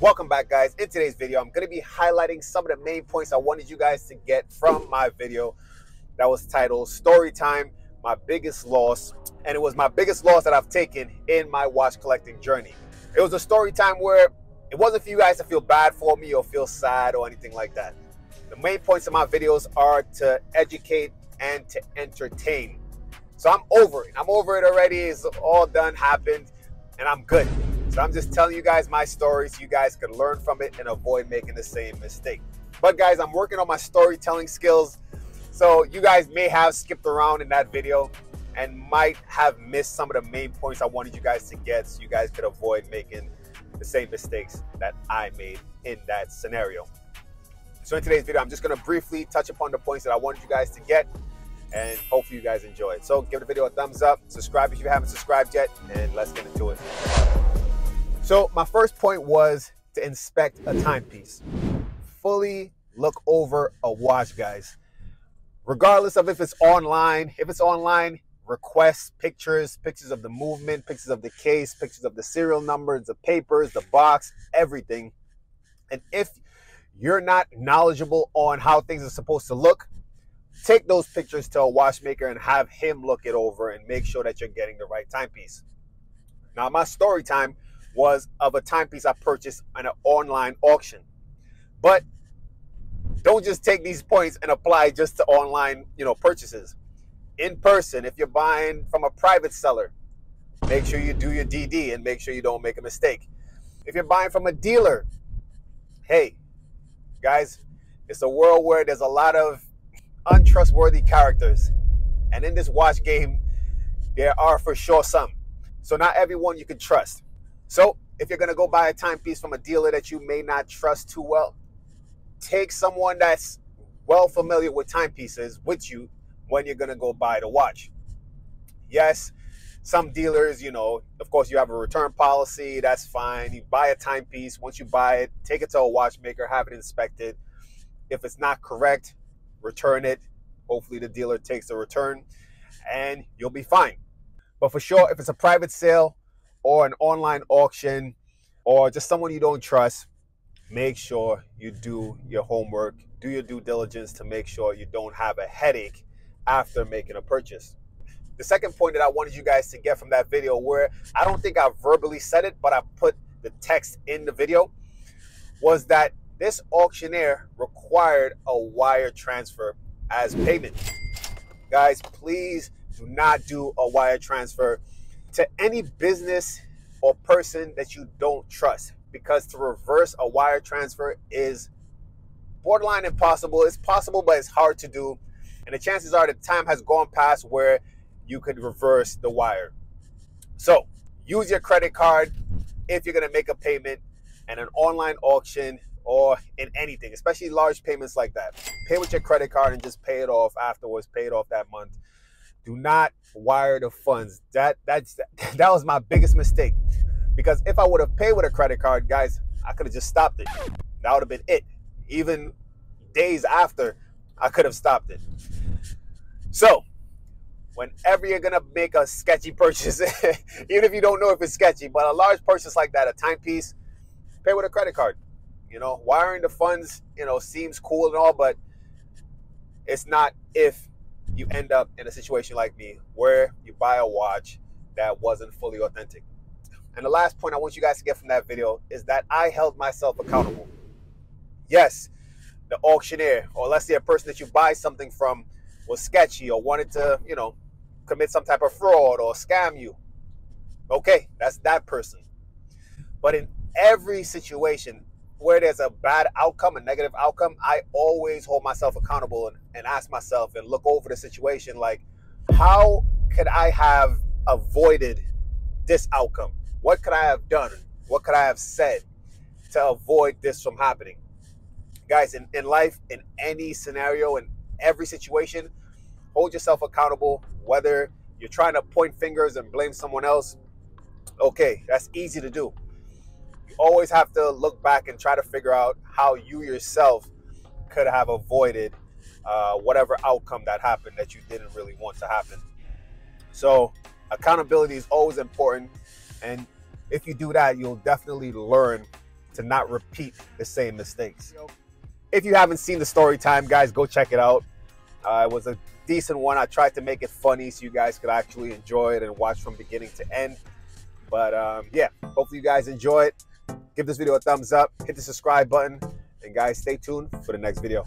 Welcome back guys. In today's video, I'm going to be highlighting some of the main points I wanted you guys to get from my video that was titled Story Time, My Biggest Loss. And it was my biggest loss that I've taken in my watch collecting journey. It was a story time where it wasn't for you guys to feel bad for me or feel sad or anything like that. The main points of my videos are to educate and to entertain. So I'm over it. I'm over it already. It's all done, happened, and I'm good. I'm just telling you guys my story so you guys can learn from it and avoid making the same mistake. But guys, I'm working on my storytelling skills. So you guys may have skipped around in that video and might have missed some of the main points I wanted you guys to get so you guys could avoid making the same mistakes that I made in that scenario. So in today's video, I'm just gonna briefly touch upon the points that I wanted you guys to get and hopefully you guys enjoy it. So give the video a thumbs up, subscribe if you haven't subscribed yet, and let's get into it. So my first point was to inspect a timepiece. Fully look over a watch, guys. Regardless of if it's online, if it's online, request pictures, pictures of the movement, pictures of the case, pictures of the serial numbers, the papers, the box, everything. And if you're not knowledgeable on how things are supposed to look, take those pictures to a watchmaker and have him look it over and make sure that you're getting the right timepiece. Now, my story time was of a timepiece I purchased on an online auction. But don't just take these points and apply just to online, you know, purchases. In person, if you're buying from a private seller, make sure you do your DD and make sure you don't make a mistake. If you're buying from a dealer, hey, guys, it's a world where there's a lot of untrustworthy characters. And in this watch game, there are for sure some. So not everyone you can trust. So if you're gonna go buy a timepiece from a dealer that you may not trust too well, take someone that's well familiar with timepieces with you when you're gonna go buy the watch. Yes, some dealers, you know, of course, you have a return policy. That's fine. You buy a timepiece. Once you buy it, take it to a watchmaker, have it inspected. If it's not correct, return it. Hopefully, the dealer takes the return and you'll be fine. But for sure, if it's a private sale or an online auction or just someone you don't trust, make sure you do your homework, do your due diligence to make sure you don't have a headache after making a purchase. The second point that I wanted you guys to get from that video, where I don't think I verbally said it, but I put the text in the video, was that this auctioneer required a wire transfer as payment. Guys, please do not do a wire transfer to any business or person that you don't trust because to reverse a wire transfer is borderline impossible. It's possible, but it's hard to do. And the chances are the time has gone past where you could reverse the wire. So use your credit card if you're going to make a payment and an online auction or in anything, especially large payments like that. Pay with your credit card and just pay it off afterwards, pay it off that month. Do not wire the funds. That that's that was my biggest mistake. Because if I would have paid with a credit card, guys, I could have just stopped it. That would have been it. Even days after, I could have stopped it. So, whenever you're gonna make a sketchy purchase, even if you don't know if it's sketchy, but a large purchase like that, a timepiece, pay with a credit card. You know, wiring the funds, you know, seems cool and all, but it's not if you end up in a situation like me where you buy a watch that wasn't fully authentic. And the last point I want you guys to get from that video is that I held myself accountable. Yes, the auctioneer, or let's say a person that you buy something from was sketchy or wanted to, you know, commit some type of fraud or scam you. Okay, that's that person. But in every situation, where there's a bad outcome, a negative outcome, I always hold myself accountable and, and ask myself and look over the situation like, how could I have avoided this outcome? What could I have done? What could I have said to avoid this from happening? Guys, in, in life, in any scenario, in every situation, hold yourself accountable, whether you're trying to point fingers and blame someone else. Okay, that's easy to do you always have to look back and try to figure out how you yourself could have avoided uh, whatever outcome that happened that you didn't really want to happen. So, accountability is always important. And if you do that, you'll definitely learn to not repeat the same mistakes. If you haven't seen the story time, guys, go check it out. Uh, it was a decent one. I tried to make it funny so you guys could actually enjoy it and watch from beginning to end. But um, yeah, hopefully you guys enjoy it. Give this video a thumbs up, hit the subscribe button, and guys, stay tuned for the next video.